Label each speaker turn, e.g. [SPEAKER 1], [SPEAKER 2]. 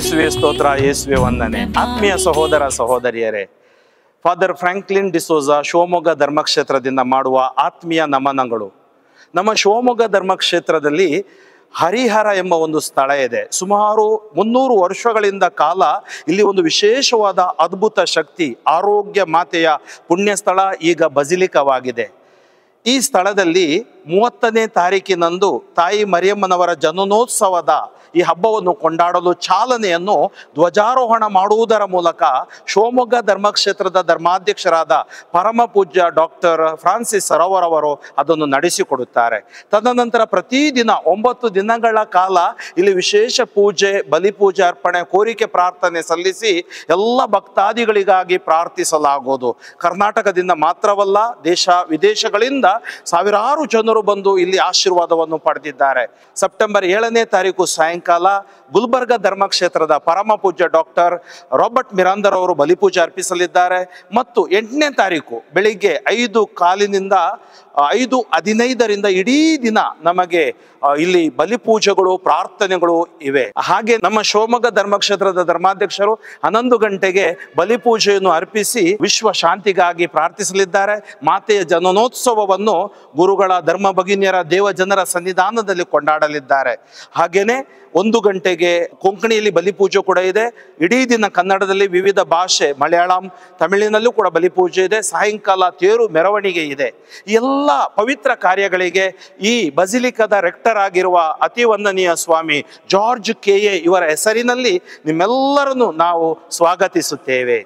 [SPEAKER 1] ಯೇಸುವೆ ಸ್ತೋತ್ರ, ಯೇಸುವೆ ವಂದನೆ. ಆತ್ಮೀಯ ಸಹೋದರ, ಸಹೋದರಿಯರೇ ಫಾದರ್ ಫ್ರಾಂಕ್ಲಿನ್ ಡಿಸೋಜಾ ಶಿವಮೊಗ್ಗ ಧರ್ಮಕ್ಷೇತ್ರದಿಂದ ಮಾಡುವ ಆತ್ಮೀಯ ನಮನಗಳು. ನಮ್ಮ ಶಿವಮೊಗ್ಗ ಧರ್ಮಕ್ಷೇತ್ರದಲ್ಲಿ ಹರಿಹರ ಎಂಬ ಒಂದು ಸ್ಥಳ ಇದೆ. ಸುಮಾರು ಮುನ್ನೂರು ವರ್ಷಗಳಿಂದ ಕಾಲ ಇಲ್ಲಿ ಒಂದು ವಿಶೇಷವಾದ ಅದ್ಭುತ ಶಕ್ತಿ, ಆರೋಗ್ಯ ಮಾತೆಯ ಪುಣ್ಯ ಸ್ಥಳ ಈಗ ಬಜಿಲಿಕವಾಗಿದೆ ಈ ಸ್ಥಳದಲ್ಲಿ ಮೂವತ್ತನೇ ತಾರೀಕಿನಂದು ತಾಯಿ ಮರಿಯಮ್ಮನವರ ಜನನೋತ್ಸವದ ಈ ಹಬ್ಬವನ್ನು ಕೊಂಡಾಡಲು ಚಾಲನೆಯನ್ನು ಧ್ವಜಾರೋಹಣ ಮಾಡುವುದರ ಮೂಲಕ ಶಿವಮೊಗ್ಗ ಧರ್ಮಕ್ಷೇತ್ರದ ಧರ್ಮಾಧ್ಯಕ್ಷರಾದ ಪರಮ ಪೂಜ್ಯ ಡಾಕ್ಟರ್ ಫ್ರಾನ್ಸಿಸ್ ಸರೋವರ್ ಅವರು ಅದನ್ನು ನಡೆಸಿಕೊಡುತ್ತಾರೆ. ತದನಂತರ ಪ್ರತಿದಿನ ಒಂಬತ್ತು ದಿನಗಳ ಕಾಲ ಇಲ್ಲಿ ವಿಶೇಷ ಪೂಜೆ ಬಲಿಪೂಜೆ ಅರ್ಪಣೆ, ಕೋರಿಕೆ, ಪ್ರಾರ್ಥನೆ ಸಲ್ಲಿಸಿ ಎಲ್ಲ ಭಕ್ತಾದಿಗಳಿಗಾಗಿ ಪ್ರಾರ್ಥಿಸಲಾಗುವುದು. ಕರ್ನಾಟಕದಿಂದ ಮಾತ್ರವಲ್ಲ ದೇಶ ವಿದೇಶಗಳಿಂದ ಸಾವಿರಾರು ಜನರು ಬಂದು ಇಲ್ಲಿ ಆಶೀರ್ವಾದವನ್ನು ಪಡೆದಿದ್ದಾರೆ. ಸೆಪ್ಟೆಂಬರ್ ಏಳನೇ ತಾರೀಕು ಸಾಯಂಕಾಲ ಗುಲ್ಬರ್ಗ ಧರ್ಮಕ್ಷೇತ್ರದ ಪರಮ ಪೂಜ್ಯ ಡಾಕ್ಟರ್ ರಾಬರ್ಟ್ ಮಿರಾಂದರ್ ಅವರು ಬಲಿಪೂಜೆ ಅರ್ಪಿಸಲಿದ್ದಾರೆ. ಮತ್ತು ಎಂಟನೇ ತಾರೀಕು ಬೆಳಿಗ್ಗೆ ಐದು ಕಾಲಿನಿಂದ ಐದು ಹದಿನೈದರಿಂದ ಇಡೀ ದಿನ ನಮಗೆ ಇಲ್ಲಿ ಬಲಿಪೂಜೆಗಳು ಪ್ರಾರ್ಥನೆಗಳು ಇವೆ. ಹಾಗೆ ನಮ್ಮ ಶಿವಮೊಗ್ಗ ಧರ್ಮಕ್ಷೇತ್ರದ ಧರ್ಮಾಧ್ಯಕ್ಷರು ಹನ್ನೊಂದು ಗಂಟೆಗೆ ಬಲಿಪೂಜೆಯನ್ನು ಅರ್ಪಿಸಿ ವಿಶ್ವ ಶಾಂತಿಗಾಗಿ ಪ್ರಾರ್ಥಿಸಲಿದ್ದಾರೆ. ಮಾತೆಯ ಜನನೋತ್ಸವವನ್ನು ಗುರುಗಳ ಧರ್ಮ ಭಗಿನಿಯರ ದೇವ ಜನರ ಸನ್ನಿಧಾನದಲ್ಲಿ ಕೊಂಡಾಡಲಿದ್ದಾರೆ. ಹಾಗೇನೆ ಒಂದು ಗಂಟೆಗೆ ಕೊಂಕಣಿಯಲ್ಲಿ ಬಲಿಪೂಜೆ ಕೂಡ ಇದೆ. ಇಡೀ ದಿನ ಕನ್ನಡದಲ್ಲಿ ವಿವಿಧ ಭಾಷೆ, ಮಲಯಾಳಂ, ತಮಿಳಿನಲ್ಲೂ ಕೂಡ ಬಲಿಪೂಜೆ ಇದೆ. ಸಾಯಂಕಾಲ ತೇರು ಮೆರವಣಿಗೆ ಇದೆ. ಎಲ್ಲ ಪವಿತ್ರ ಕಾರ್ಯಗಳಿಗೆ ಈ ಬಜಿಲಿಕದ ರೆಕ್ಟರ್ ಆಗಿರುವ ಅತಿ ವಂದನೀಯ ಸ್ವಾಮಿ ಜಾರ್ಜ್ ಕೆ ಎ ಇವರ ಹೆಸರಿನಲ್ಲಿ ನಿಮ್ಮೆಲ್ಲರನ್ನು ನಾವು ಸ್ವಾಗತಿಸುತ್ತೇವೆ.